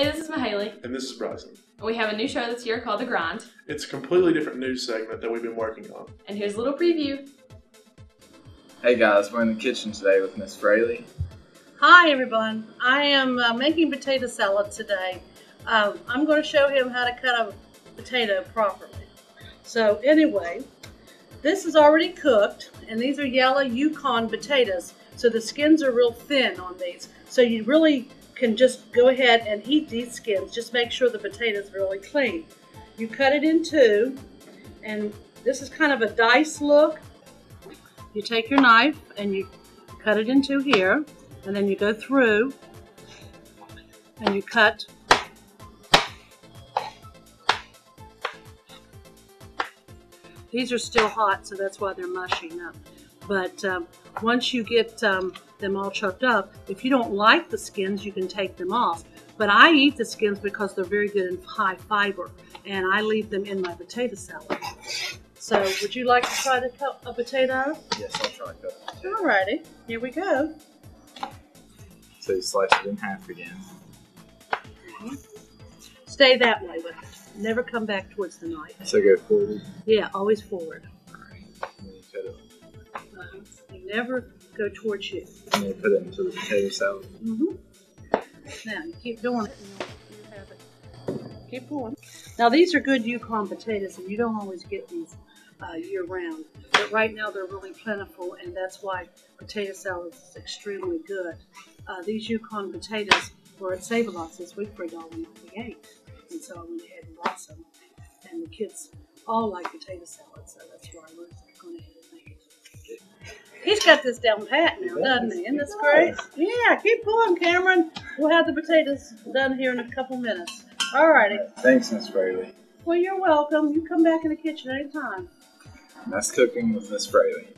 Hey, this is Mahaley, And this is Bryson. and we have a new show this year called The Grind. It's a completely different news segment that we've been working on. And here's a little preview. Hey guys, we're in the kitchen today with Miss Fraley. Hi everyone, I am uh, making potato salad today. Um, I'm going to show him how to cut a potato properly. So anyway, this is already cooked and these are yellow Yukon potatoes. So the skins are real thin on these. So you really can just go ahead and eat these skins. Just make sure the potato is really clean. You cut it in two and this is kind of a dice look. You take your knife and you cut it in two here and then you go through and you cut these are still hot so that's why they're mushing up but um, once you get um, them all chopped up if you don't like the skins you can take them off but I eat the skins because they're very good in high fiber and I leave them in my potato salad so would you like to try to cut a potato Yes, I'll try that. alrighty here we go So you slice it in half again. Stay that way with it. Never come back towards the knife. So go forward. Yeah, always forward. Never go towards you. And put it into the potato salad. Mm-hmm. Now you keep doing it. You have it. Keep going. Now these are good Yukon potatoes, and you don't always get these uh, year round. But right now they're really plentiful, and that's why potato salad is extremely good. Uh, these Yukon potatoes were at Save a Lot this week for $1.98, and so I went ahead and bought some. And the kids all like potato salad, so that's why we're going ahead and make it. He's got this down pat now, doesn't he? Isn't this great? Yeah, keep going, Cameron. We'll have the potatoes done here in a couple minutes. Alrighty. Thanks, Miss Fraley. Well, you're welcome. You come back in the kitchen anytime. That's cooking with Miss Fraley.